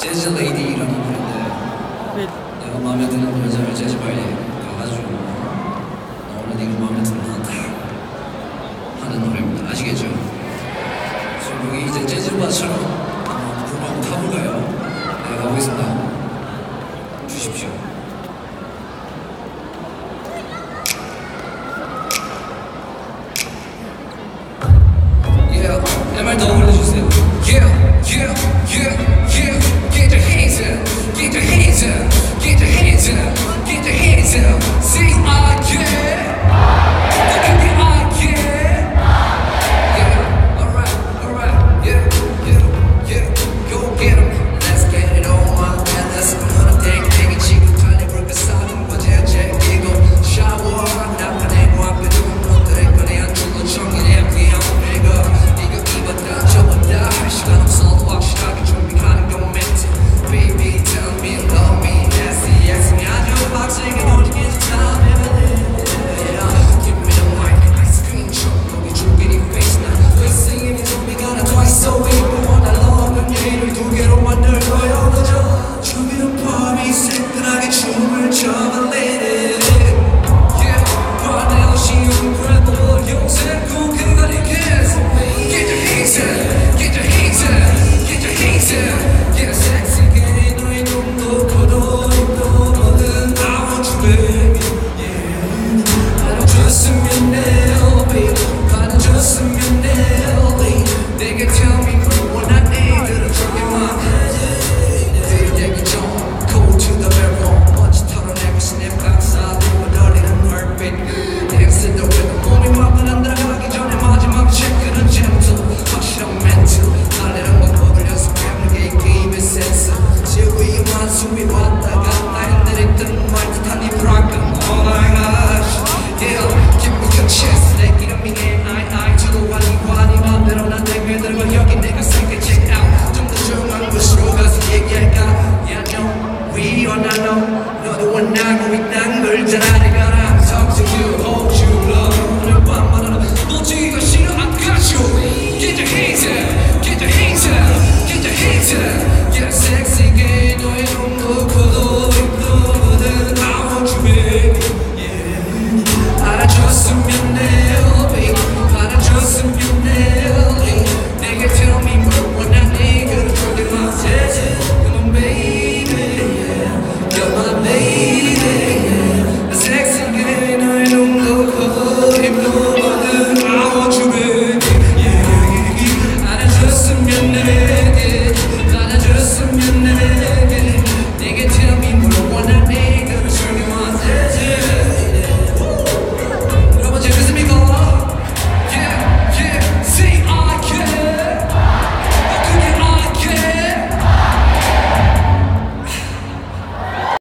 재즈 레이디라는 노래인데 네. 내가 마음에 드는 여자를 재즈 바에 가가지고 오늘 네가 마음에 든다 하는 노래입니다. 아시겠죠? 지금 여기 이제 재즈바처럼 불 한번 타볼까요? 네, 가보겠습니다. 주십시오. yeah. 네 내말더 올려주세요.